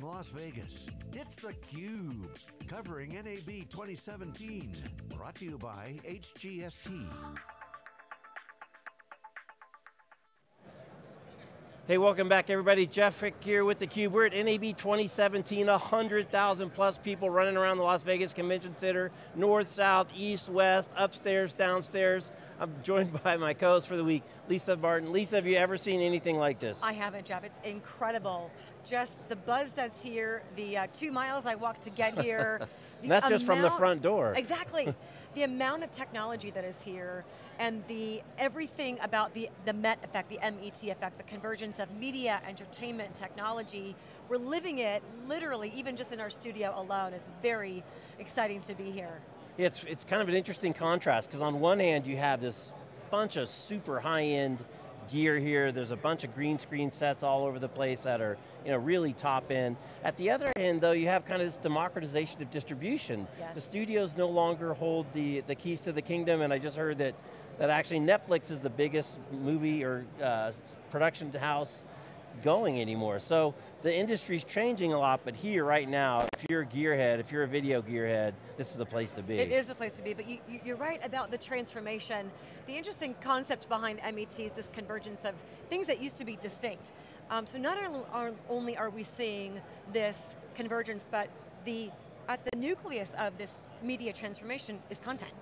from Las Vegas, it's theCUBE, covering NAB 2017. Brought to you by HGST. Hey, welcome back everybody. Jeff Frick here with theCUBE. We're at NAB 2017, 100,000 plus people running around the Las Vegas Convention Center, north, south, east, west, upstairs, downstairs. I'm joined by my co-host for the week, Lisa Martin. Lisa, have you ever seen anything like this? I haven't, Jeff. It's incredible. Just the buzz that's here, the uh, two miles I walked to get here. that's just from the front door. Exactly. the amount of technology that is here, and the everything about the, the MET effect, the MET effect, the convergence of media, entertainment, technology, we're living it literally, even just in our studio alone. It's very exciting to be here. It's, it's kind of an interesting contrast, because on one hand you have this bunch of super high-end gear here, there's a bunch of green screen sets all over the place that are you know, really top end. At the other end though, you have kind of this democratization of distribution. Yes. The studios no longer hold the, the keys to the kingdom, and I just heard that that actually Netflix is the biggest movie or uh, production house going anymore. So the industry's changing a lot, but here right now, if you're a gearhead, if you're a video gearhead, this is the place to be. It is the place to be, but you, you're right about the transformation. The interesting concept behind MET is this convergence of things that used to be distinct. Um, so not only are we seeing this convergence, but the at the nucleus of this media transformation is content.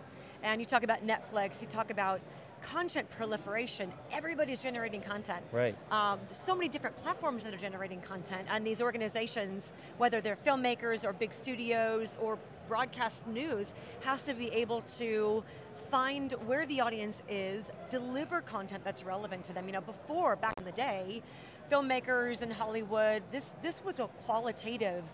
And you talk about Netflix, you talk about content proliferation. Everybody's generating content. Right. Um, there's so many different platforms that are generating content, and these organizations, whether they're filmmakers or big studios or broadcast news, has to be able to find where the audience is, deliver content that's relevant to them. You know, before, back in the day, filmmakers in Hollywood, this, this was a qualitative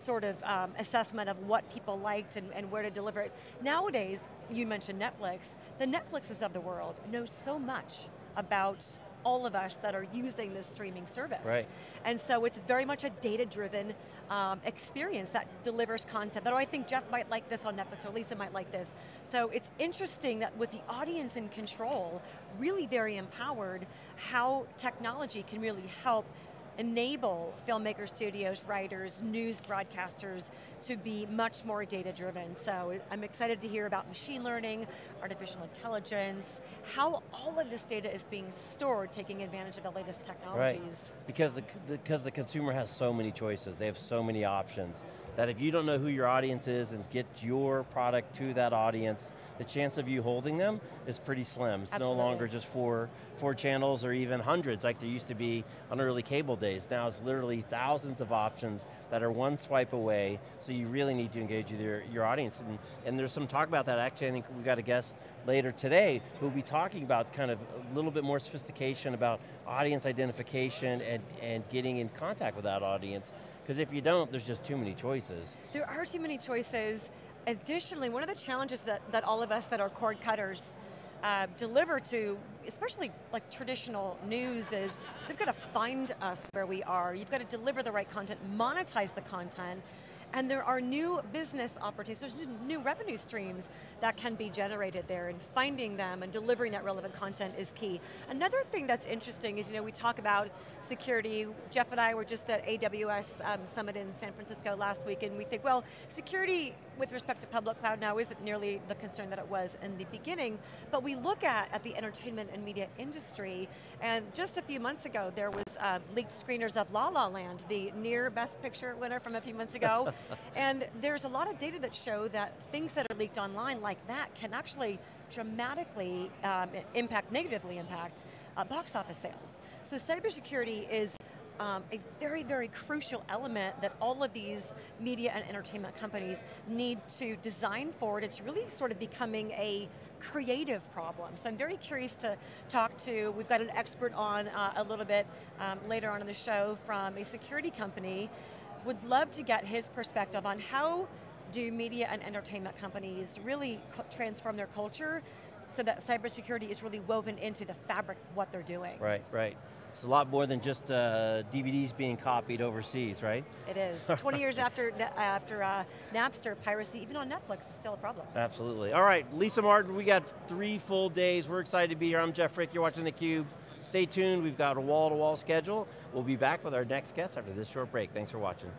sort of um, assessment of what people liked and, and where to deliver it. Nowadays, you mentioned Netflix, the Netflixes of the world know so much about all of us that are using this streaming service. Right. And so it's very much a data-driven um, experience that delivers content. That oh, I think Jeff might like this on Netflix, or Lisa might like this. So it's interesting that with the audience in control, really very empowered, how technology can really help enable filmmakers, studios, writers, news broadcasters to be much more data driven. So I'm excited to hear about machine learning, artificial intelligence, how all of this data is being stored, taking advantage of the latest technologies. Right. Because the, because the consumer has so many choices, they have so many options, that if you don't know who your audience is and get your product to that audience, the chance of you holding them is pretty slim. It's Absolutely. no longer just four, four channels or even hundreds like there used to be on early cable days. Now it's literally thousands of options that are one swipe away, so you really need to engage your, your audience. And, and there's some talk about that. Actually, I think we've got a guest later today who'll be talking about kind of a little bit more sophistication about audience identification and, and getting in contact with that audience. Because if you don't, there's just too many choices. There are too many choices, Additionally, one of the challenges that, that all of us that are cord cutters uh, deliver to, especially like traditional news is, they've got to find us where we are. You've got to deliver the right content, monetize the content, and there are new business opportunities, there's new revenue streams that can be generated there, and finding them and delivering that relevant content is key. Another thing that's interesting is, you know, we talk about security. Jeff and I were just at AWS um, Summit in San Francisco last week, and we think, well, security with respect to public cloud now isn't nearly the concern that it was in the beginning, but we look at, at the entertainment and media industry, and just a few months ago, there was uh, leaked screeners of La La Land, the near Best Picture winner from a few months ago, and there's a lot of data that show that things that are leaked online like that can actually dramatically um, impact, negatively impact uh, box office sales. So cybersecurity is um, a very, very crucial element that all of these media and entertainment companies need to design for, it's really sort of becoming a creative problem. So I'm very curious to talk to, we've got an expert on uh, a little bit um, later on in the show from a security company. Would love to get his perspective on how do media and entertainment companies really transform their culture so that cybersecurity is really woven into the fabric of what they're doing. Right, right. It's a lot more than just uh, DVDs being copied overseas, right? It is. 20 years after, after uh, Napster, piracy, even on Netflix, is still a problem. Absolutely. All right, Lisa Martin, we got three full days. We're excited to be here. I'm Jeff Frick, you're watching theCUBE. Stay tuned, we've got a wall-to-wall -wall schedule. We'll be back with our next guest after this short break. Thanks for watching.